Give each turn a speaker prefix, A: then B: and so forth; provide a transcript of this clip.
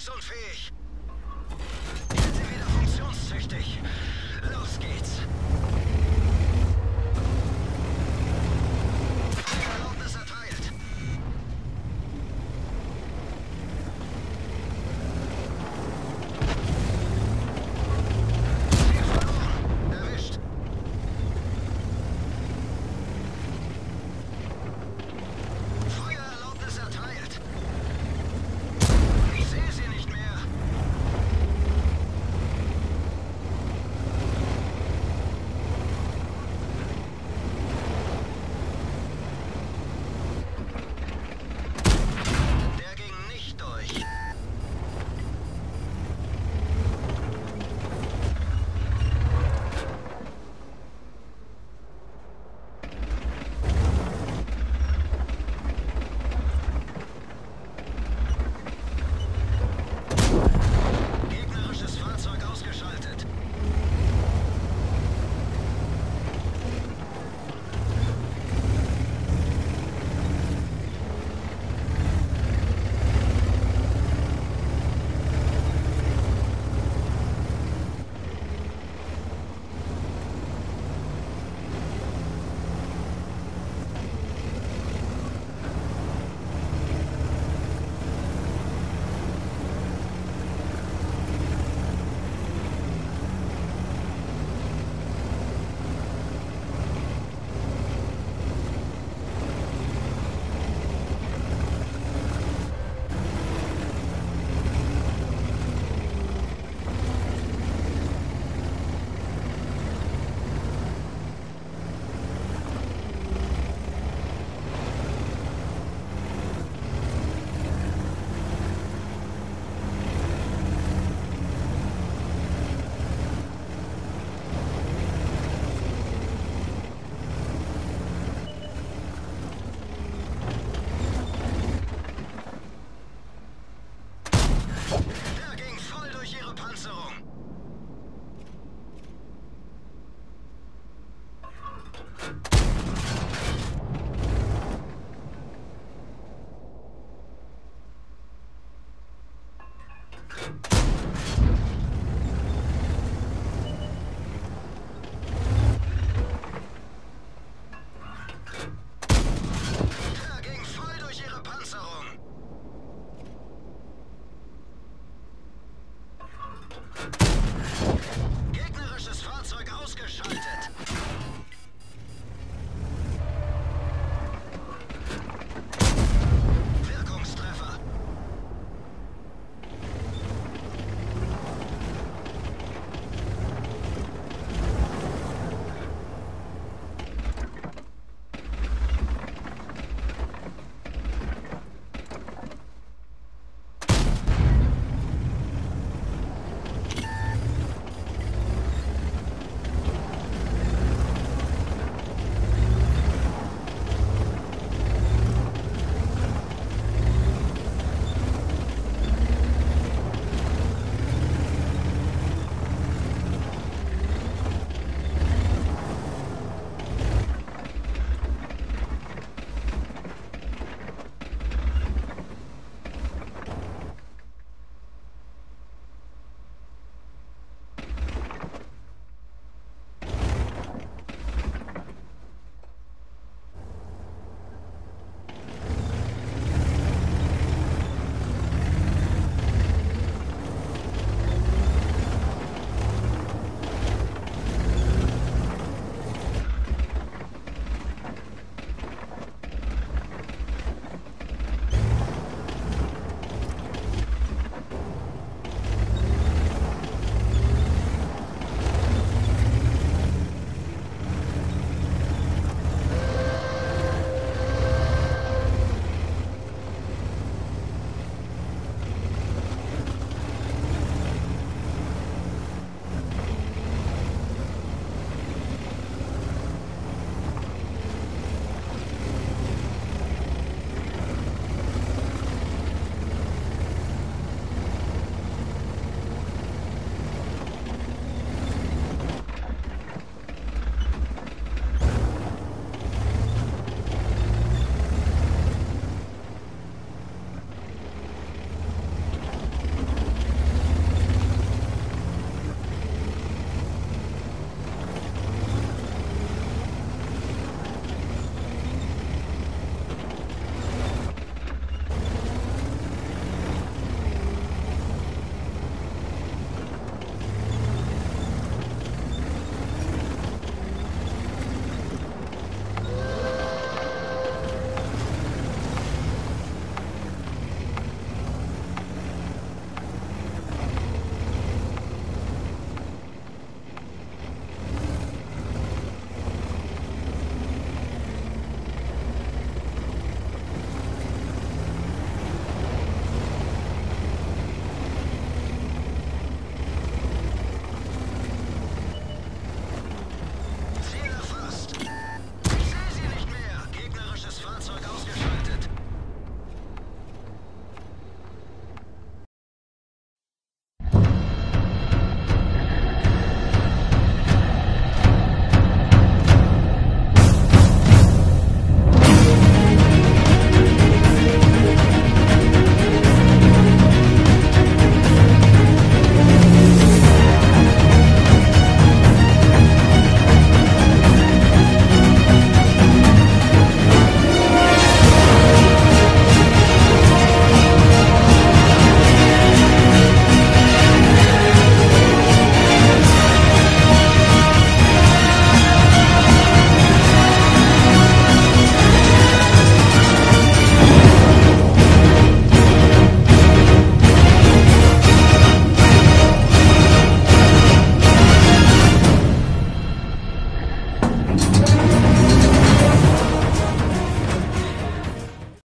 A: funktionsunfähig. Jetzt wieder funktionstüchtig. Los geht's.